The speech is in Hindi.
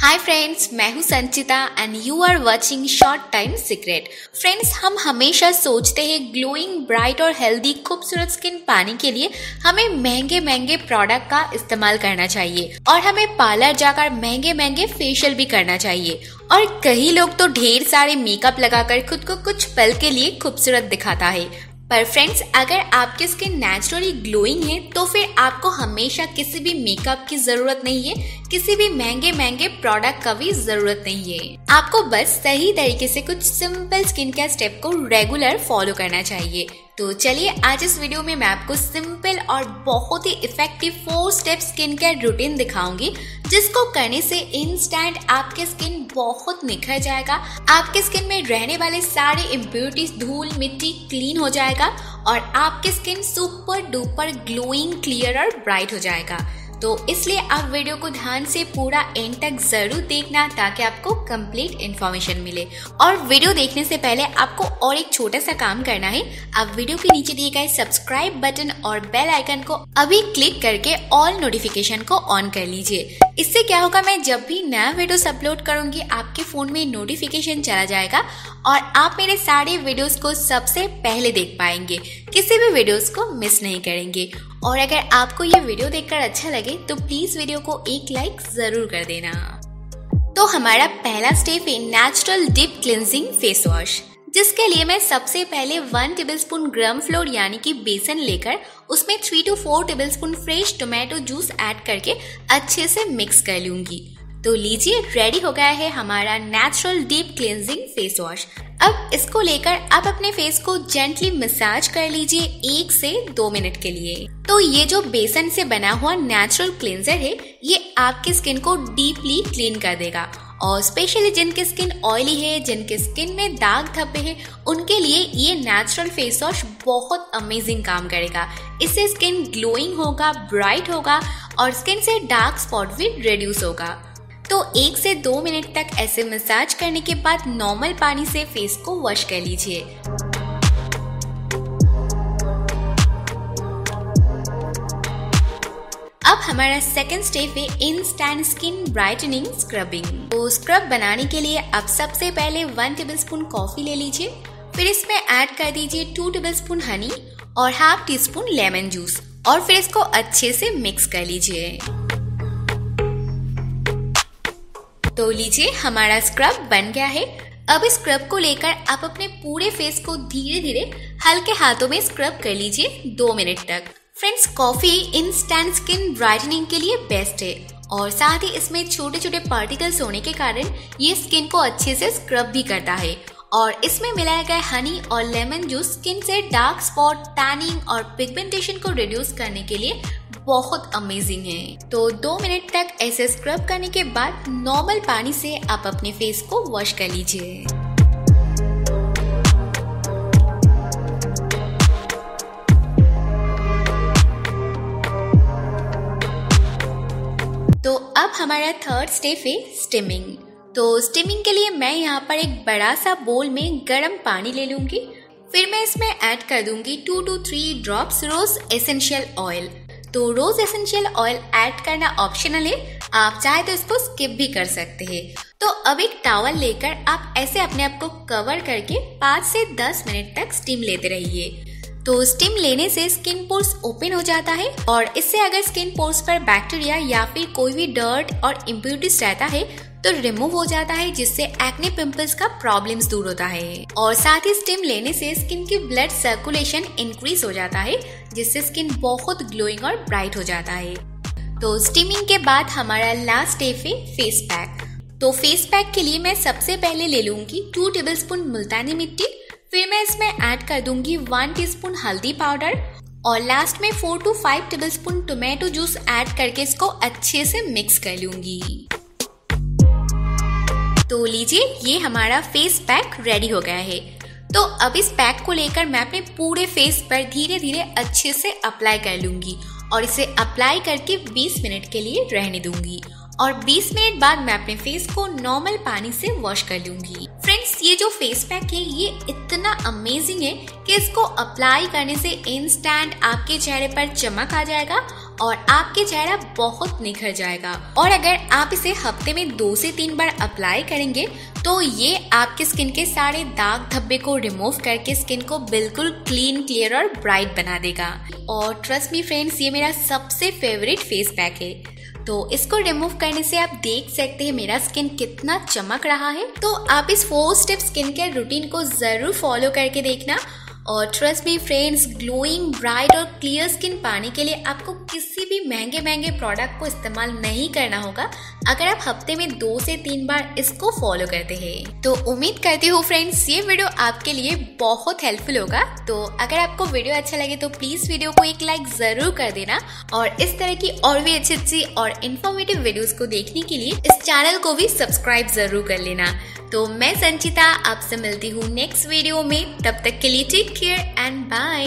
हाय फ्रेंड्स मैं हूँ Sanchita and you are watching short time secret friends हम हमेशा सोचते हैं ग्लोइंग ब्राइट और हेल्दी खूबसूरत स्किन पाने के लिए हमें महँगे महँगे प्रोडक्ट का इस्तेमाल करना चाहिए और हमें पार्लर जाकर महँगे महँगे फेशियल भी करना चाहिए। और कई लोग तो ढेर सारे मेकअप लगाकर खुद को कुछ पल के लिए खूबसूरत दिखाता है। पर फ्रेंड्स अगर आपकी स्किन नेचुरली ग्लोइंग है तो फिर आपको हमेशा किसी भी मेकअप की ज़रूरत नहीं है। किसी भी महँगे महँगे प्रोडक्ट का भी ज़रूरत नहीं है। आपको बस सही तरीके से कुछ सिंपल स्किन केयर स्टेप को रेगुलर फॉलो करना चाहिए। तो चलिए आज इस वीडियो में मैं आपको सिंपल और बहुत ही effective four step skin care routine दिखाऊँगी, जिसको करने से इंस्टेंट आपके स्किन बहुत निखर जाएगा, आपके स्किन में रहने वाले सारे इम्प्योरिटीज धूल, मिट्टी क्लीन हो जाएगा और आपकी skin super duper glowing clear और ब्राइट हो जाएगा। तो इसलिए आप वीडियो को ध्यान से पूरा एंड तक ज़रूर देखना ताकि आपको कंप्लीट इन्फॉर्मेशन मिले। और वीडियो देखने से पहले आपको और एक छोटा सा काम करना है। आप वीडियो के नीचे दिए गए सब्सक्राइब बटन और बेल आइकन को अभी क्लिक करके ऑल नोटिफिकेशन को ऑन कर लीजिए। इससे क्या होगा, मैं जब भी नया वीडियो अपलोड करूँगी, आपके फ़ोन में नोटिफिकेशन चला जाएगा और आप मेरे सारे वीडियोस को सबसे पहले देख पाएँगे। किसी भी वीडियोस को मिस नहीं करेंगे। और अगर आपको ये वीडियो देखकर अच्छा लगे तो प्लीज़ वीडियो को एक लाइक ज़रूर कर देना। तो हमारा पहला स्टेप है natural deep cleansing face wash जिसके लिए मैं सबसे पहले one tablespoon gram flour यानी कि बेसन लेकर उसमें three two four tablespoon fresh tomato juice add करके अच्छे से मिक्स कर लूँगी। तो लीजिए रेडी हो गया है हमारा natural deep cleansing face wash अब इसको लेकर आप अपने फेस को जेंटली मसाज कर लीजिए एक से दो मिनट के लिए। तो ये जो बेसन से बना हुआ नेचुरल क्लिनजर है, ये आपकी स्किन को डीपली क्लीन कर देगा। और स्पेशली जिनकी स्किन ऑयली है जिनके स्किन में दाग धब्बे हैं, उनके लिए ये नेचुरल फेस वॉश बहुत अमेजिंग काम करेगा। इससे स्किन ग्लोइंग होगा ब्राइट होगा और स्किन से डार्क स्पॉट भी रिड्यूस होगा। तो एक से दो मिनट तक ऐसे मसाज करने के बाद नॉर्मल पानी से फेस को वॉश कर लीजिए। अब हमारा सेकेंड स्टेप है इंस्टेंट स्किन ब्राइटनिंग स्क्रबिंग तो स्क्रब बनाने के लिए आप सबसे पहले वन टेबल स्पून कॉफ़ी ले लीजिए, फिर इसमें ऐड कर दीजिए टू टेबल स्पून हनी और half teaspoon lemon juice और फिर इसको अच्छे से मिक्स कर लीजिए। तो लीजिए, हमारा स्क्रब बन गया है। अब इस स्क्रब को लेकर आप अपने पूरे फेस को धीरे धीरे हल्के हाथों में स्क्रब कर लीजिए दो मिनट तक। Friends coffee instant skin brightening के लिए बेस्ट है। और साथ ही इसमें छोटे छोटे पार्टिकल्स होने के कारण ये स्किन को अच्छे से स्क्रब भी करता है। और इसमें मिलाया गया हनी और लेमन जूस स्किन से डार्क स्पॉट टैनिंग और पिगमेंटेशन को रिड्यूस करने के लिए बहुत अमेजिंग है। तो दो मिनट तक ऐसे स्क्रब करने के बाद नॉर्मल पानी से आप अपने फेस को वॉश कर लीजिए। अब हमारा थर्ड स्टेप है स्टिमिंग तो स्टिमिंग के लिए मैं यहाँ पर एक बड़ा सा बोल में गर्म पानी ले लूँगी। फिर मैं इसमें ऐड कर दूँगी two to three drops rose essential oil तो रोज एसेंशियल ऑयल ऐड करना ऑप्शनल है। आप चाहे तो इसको स्किप भी कर सकते हैं। तो अब एक टावल लेकर आप ऐसे अपने आप को कवर करके पाँच से दस मिनट तक स्टीम लेते रहिए। तो स्टीम लेने से स्किन पोर्स ओपन हो जाता है और इससे अगर स्किन पोर्स पर बैक्टीरिया या फिर कोई भी डर्ट और इम्प्यूरिटीज रहता है तो रिमूव हो जाता है, जिससे एक्ने पिंपल्स का प्रॉब्लम्स दूर होता है। और साथ ही स्टीम लेने से स्किन की ब्लड सर्कुलेशन इंक्रीज हो जाता है, जिससे स्किन बहुत ग्लोइंग और ब्राइट हो जाता है। तो स्टीमिंग के बाद हमारा लास्ट स्टेप है फेस पैक तो फेस पैक के लिए मैं सबसे पहले ले लूँगी टू टेबल स्पून मुल्तानी मिट्टी फिर मैं इसमें ऐड कर दूँगी वन टीस्पून हल्दी पाउडर और लास्ट में four to five tablespoon tomato juice add करके इसको अच्छे से मिक्स कर लूँगी। तो लीजिए, ये हमारा फेस पैक रेडी हो गया है। तो अब इस पैक को लेकर मैं अपने पूरे फेस पर धीरे धीरे अच्छे से अप्लाई कर लूँगी और इसे अप्लाई करके 20 मिनट के लिए रहने दूँगी। और 20 मिनट बाद मैं अपने फेस को नॉर्मल पानी से वॉश कर लूँगी। फ्रेंड्स ये जो फेस पैक है, ये इतना अमेजिंग है कि इसको अप्लाई करने से इंस्टेंट आपके चेहरे पर चमक आ जाएगा और आपके चेहरा बहुत निखर जाएगा। और अगर आप इसे हफ़्ते में दो से तीन बार अप्लाई करेंगे तो ये आपके स्किन के सारे दाग धब्बे को रिमूव करके स्किन को बिल्कुल क्लीन क्लियर और ब्राइट बना देगा। और ट्रस्ट मी फ्रेंड्स ये मेरा सबसे फेवरेट फेस पैक है। तो इसको रिमूव करने से आप देख सकते हैं मेरा स्किन कितना चमक रहा है। तो आप इस four step skin care routine को ज़रूर फॉलो करके देखना। और trust me friends glowing bright और क्लियर स्किन पाने के लिए आपको किसी भी महँगे महँगे प्रोडक्ट को इस्तेमाल नहीं करना होगा। अगर आप हफ़्ते में दो से तीन बार इसको फॉलो करते हैं। तो उम्मीद करती हूँ फ्रेंड्स ये वीडियो आपके लिए बहुत हेल्पफुल होगा। तो अगर आपको वीडियो अच्छा लगे तो प्लीज़ वीडियो को एक लाइक ज़रूर कर देना। और इस तरह की और भी अच्छी अच्छी और इन्फॉर्मेटिव वीडियोस को देखने के लिए इस चैनल को भी सब्सक्राइब ज़रूर कर लेना। तो मैं संचिता, आपसे मिलती हूँ नेक्स्ट वीडियो में। तब तक के लिए टेक केयर एंड बाय